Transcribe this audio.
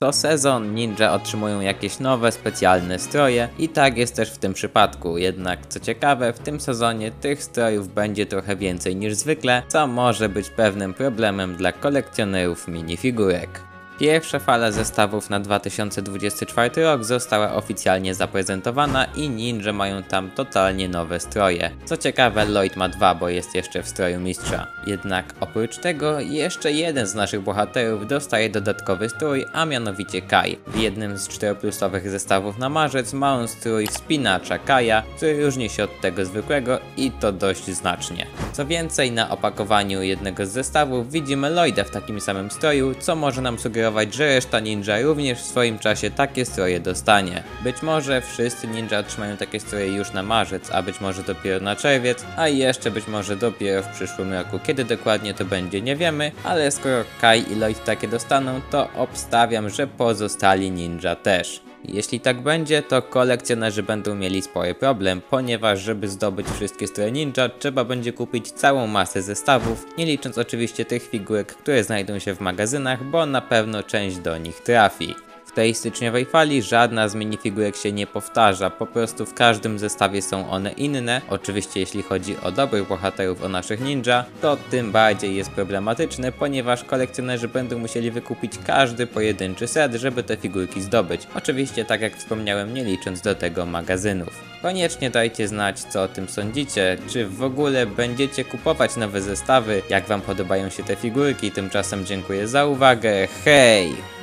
Co sezon ninja otrzymują jakieś nowe, specjalne stroje i tak jest też w tym przypadku. Jednak co ciekawe, w tym sezonie tych strojów będzie trochę więcej niż zwykle, co może być pewnym problemem dla kolekcjonerów minifigurek. Pierwsza fala zestawów na 2024 rok została oficjalnie zaprezentowana i ninja mają tam totalnie nowe stroje. Co ciekawe, Lloyd ma dwa, bo jest jeszcze w stroju mistrza. Jednak oprócz tego, jeszcze jeden z naszych bohaterów dostaje dodatkowy strój, a mianowicie Kai. W jednym z 4-plusowych zestawów na marzec ma on strój wspinacza Kaja, który różni się od tego zwykłego i to dość znacznie. Co więcej, na opakowaniu jednego z zestawów widzimy Lloyda w takim samym stroju, co może nam sugerować, że reszta ninja również w swoim czasie takie stroje dostanie. Być może wszyscy ninja otrzymają takie stroje już na marzec, a być może dopiero na czerwiec, a jeszcze być może dopiero w przyszłym roku. Kiedy dokładnie to będzie nie wiemy, ale skoro Kai i Lloyd takie dostaną, to obstawiam, że pozostali ninja też. Jeśli tak będzie, to kolekcjonerzy będą mieli spory problem, ponieważ żeby zdobyć wszystkie stroje ninja, trzeba będzie kupić całą masę zestawów, nie licząc oczywiście tych figurek, które znajdą się w magazynach, bo na pewno część do nich trafi. Tej styczniowej fali żadna z minifigurek się nie powtarza, po prostu w każdym zestawie są one inne. Oczywiście jeśli chodzi o dobrych bohaterów, o naszych ninja, to tym bardziej jest problematyczne, ponieważ kolekcjonerzy będą musieli wykupić każdy pojedynczy set, żeby te figurki zdobyć. Oczywiście tak jak wspomniałem, nie licząc do tego magazynów. Koniecznie dajcie znać co o tym sądzicie, czy w ogóle będziecie kupować nowe zestawy, jak wam podobają się te figurki, tymczasem dziękuję za uwagę, hej!